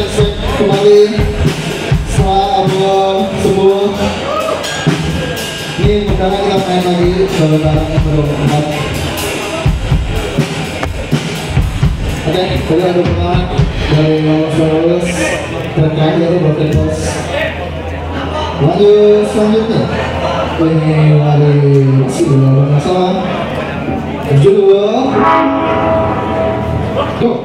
Desek kembali setelah abang sembuh. Ini pertama kita main lagi bareng-bareng berempat. Oke, tadi ada pertama dari Lolos Lolos terkait dari Broken Boss. Lanjut selanjutnya ini dari si Lolos masalah Judul Go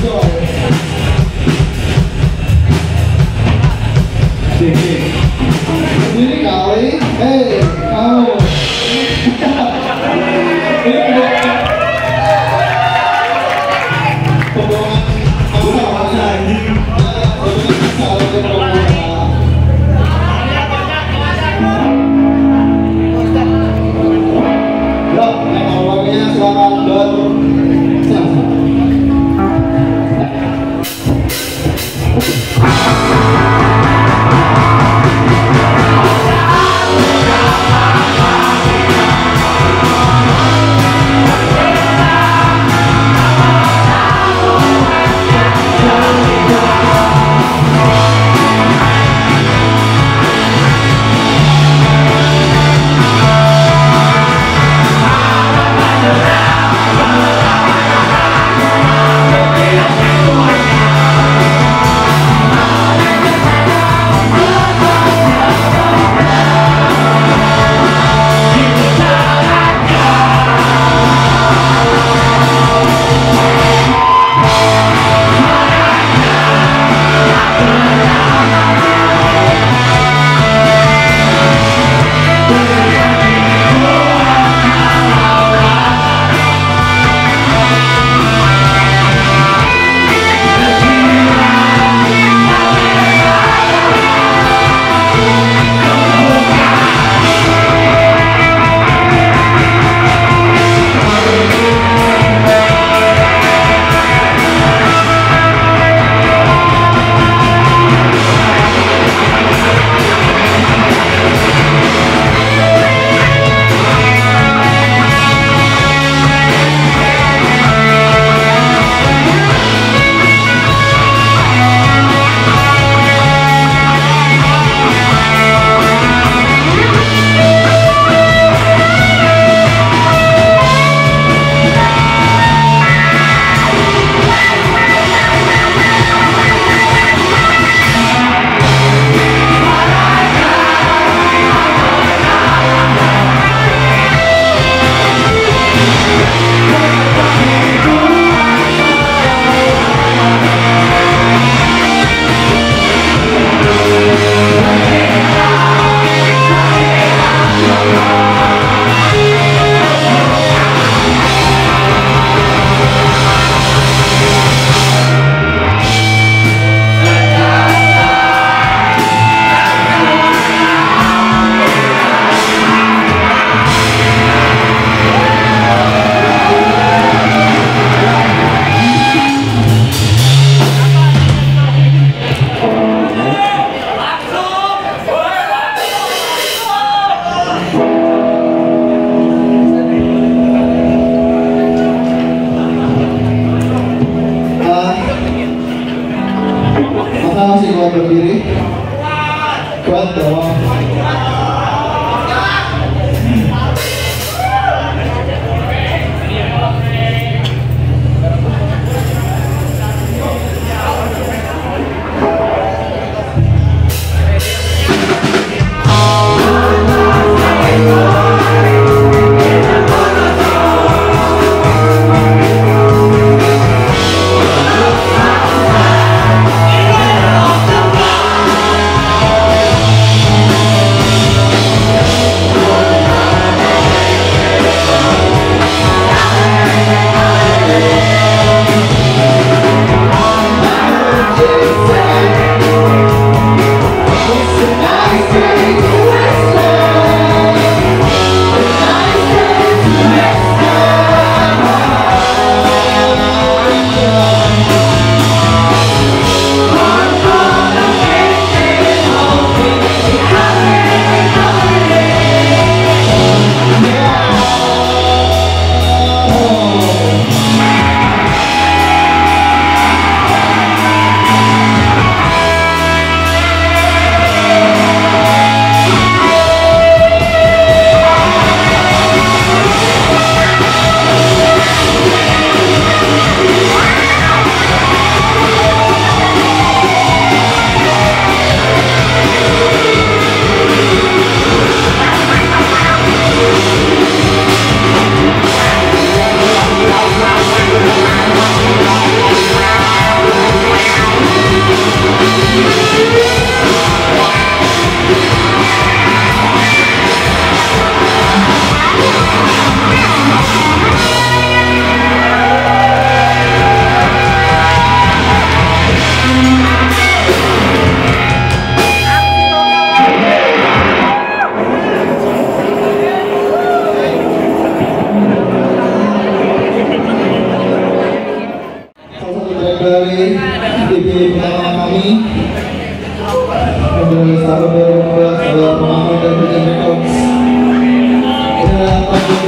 네.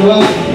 Thank.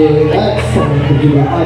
Dari X yang berjudul I